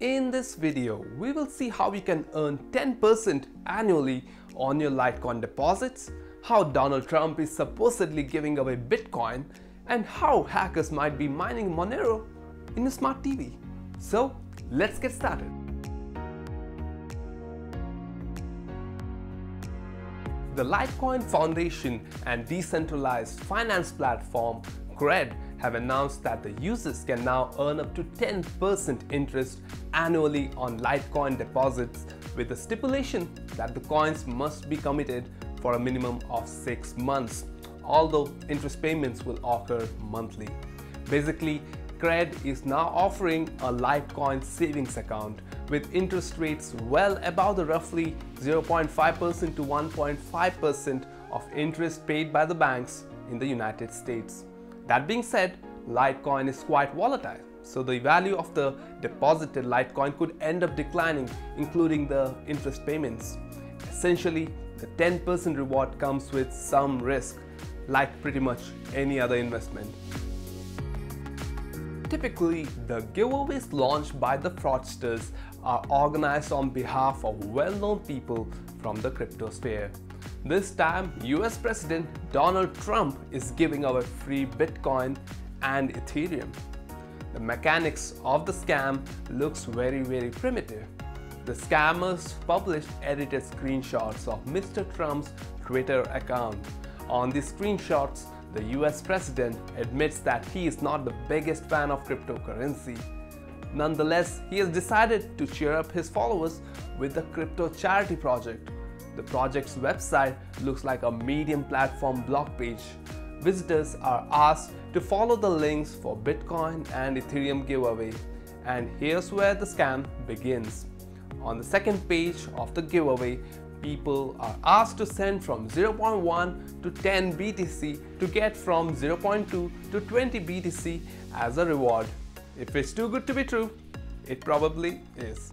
In this video, we will see how you can earn 10% annually on your Litecoin deposits, how Donald Trump is supposedly giving away Bitcoin, and how hackers might be mining Monero in a smart TV. So, let's get started. The Litecoin Foundation and decentralized finance platform Cred have announced that the users can now earn up to 10% interest annually on Litecoin deposits with the stipulation that the coins must be committed for a minimum of 6 months, although interest payments will occur monthly. Basically, Cred is now offering a Litecoin savings account with interest rates well above the roughly 0.5% to 1.5% of interest paid by the banks in the United States. That being said, Litecoin is quite volatile, so the value of the deposited Litecoin could end up declining, including the interest payments. Essentially, the 10% reward comes with some risk, like pretty much any other investment. Typically, the giveaways launched by the fraudsters are organized on behalf of well-known people from the crypto sphere. This time, US President Donald Trump is giving away free Bitcoin and Ethereum. The mechanics of the scam looks very very primitive. The scammers published edited screenshots of Mr. Trump's Twitter account. On these screenshots, the US president admits that he is not the biggest fan of cryptocurrency. Nonetheless, he has decided to cheer up his followers with the crypto charity project the project's website looks like a Medium platform blog page. Visitors are asked to follow the links for Bitcoin and Ethereum giveaway. And here's where the scam begins. On the second page of the giveaway, people are asked to send from 0.1 to 10 BTC to get from 0.2 to 20 BTC as a reward. If it's too good to be true, it probably is.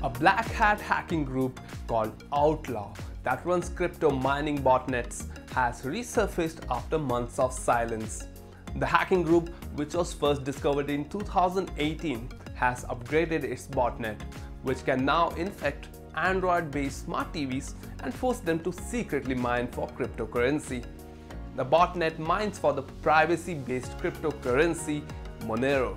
A black hat hacking group called Outlaw that runs crypto mining botnets has resurfaced after months of silence. The hacking group, which was first discovered in 2018, has upgraded its botnet, which can now infect Android-based smart TVs and force them to secretly mine for cryptocurrency. The botnet mines for the privacy-based cryptocurrency Monero.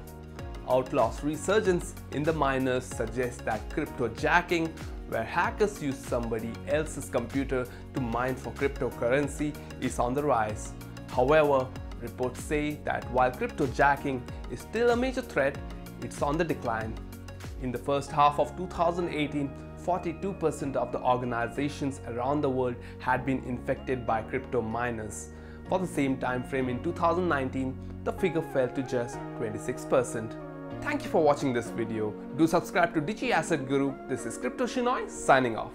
Outlaw's resurgence in the miners suggests that cryptojacking, where hackers use somebody else's computer to mine for cryptocurrency, is on the rise. However, reports say that while cryptojacking is still a major threat, it's on the decline. In the first half of 2018, 42% of the organizations around the world had been infected by crypto miners. For the same time frame in 2019, the figure fell to just 26%. Thank you for watching this video. Do subscribe to Digi Asset Guru. This is Crypto Shinoy signing off.